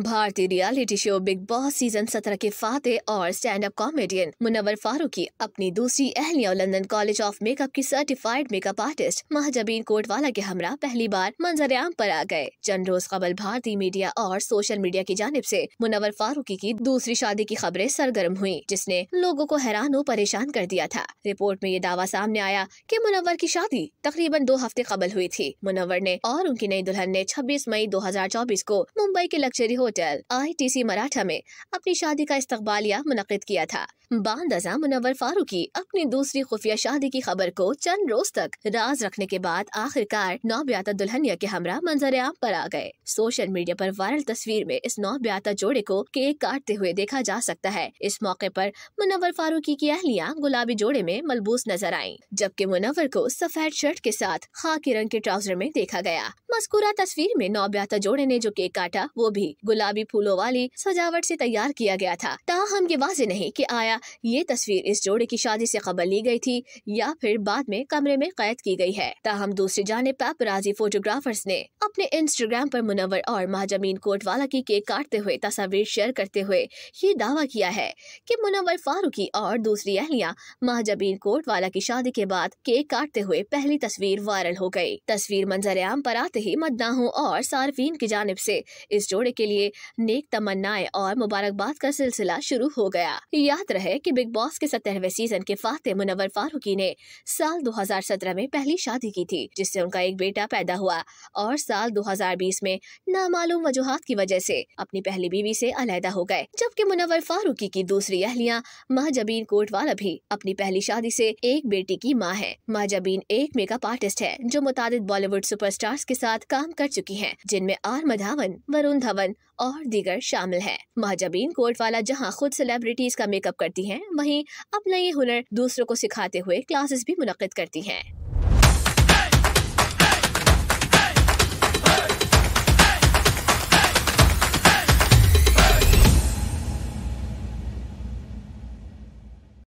भारतीय reality show Bigg Boss season सत्रह के फाते और stand up comedian Munawar Faruqui अपनी दूसरी अहलिया लंदन कॉलेज ऑफ़ मेकअप की certified makeup artist Mahjabeen Kotwala के हमरा पहली बार मंजर आम पर आ गए। चंद रोज कबल भारतीय मीडिया और सोशल मीडिया की जानब ऐसी मुनवर फारूकी की दूसरी शादी की खबरें सरगर्म हुई, जिसने लोगो को हैरान और परेशान कर दिया था। रिपोर्ट में ये दावा सामने आया की मुनवर की शादी तकरीबन दो हफ़्ते कबल हुई थी। मुनवर ने और उनकी नई दुल्हन ने 26 मई 2024 को मुंबई के लग्जरी होटल, आईटीसी मराठा में अपनी शादी का इस्तकबालिया मुनद किया था। बांदजा मुनवर फारूकी अपनी दूसरी खुफिया शादी की खबर को चंद रोज तक राज रखने के बाद आखिरकार नौ ब्याता दुल्हनिया के हमरा मंजर आम पर आ गए। सोशल मीडिया पर वायरल तस्वीर में इस नौ ब्याता जोड़े को केक काटते हुए देखा जा सकता है। इस मौके पर मुनवर फारूकी की अहलिया गुलाबी जोड़े में मलबूस नज़र आई, जबकि मुनवर को सफ़ेद शर्ट के साथ खाकी रंग के ट्राउज़र में देखा गया। मस्कुरा तस्वीर में नौ ब्याता जोड़े ने जो केक काटा, वो भी गुलाबी फूलों वाली सजावट से तैयार किया गया था। ताहम ये वाजे नहीं कि आया, ये तस्वीर इस जोड़े की शादी से खबर ली गई थी या फिर बाद में कमरे में कैद की गई है। ताहम दूसरी जाने पैपराजी फोटोग्राफर्स ने अपने इंस्टाग्राम पर मुनवर और महाजमीन कोटवाला की केक काटते हुए तस्वीर शेयर करते हुए ये दावा किया है कि मुनवर फारूकी और दूसरी अहलिया महाजबीन कोटवाला की शादी के बाद केक काटते हुए पहली तस्वीर वायरल हो गई तस्वीर मंजर आम पर आते ही मदनाहों और सार्फिन की जानब ऐसी इस जोड़े के लिए नेक तमन्नाएँ और मुबारकबाद का सिलसिला शुरू हो गया। याद रहे कि बिग बॉस के सत्रहवें सीज़न के फाते मुनवर फारूकी ने साल 2017 में पहली शादी की थी, जिससे उनका एक बेटा पैदा हुआ और साल 2020 में नामालूम वजूहत की वजह से अपनी पहली बीवी से अलहदा हो गए, जबकि मुनवर फारूकी की दूसरी अहलिया महजबीन कोटवाला भी अपनी पहली शादी से एक बेटी की माँ है। महजबीन एक मेकअप आर्टिस्ट है, जो मुताद बॉलीवुड सुपरस्टार्स के साथ काम कर चुकी है, जिनमें आर मधावन वरुण धवन और दीगर शामिल हैं। महजबीन कोटवाला जहाँ खुद सेलिब्रिटीज का मेकअप करती हैं, वहीं अपना ये हुनर दूसरों को सिखाते हुए क्लासेस भी मुनद करती हैं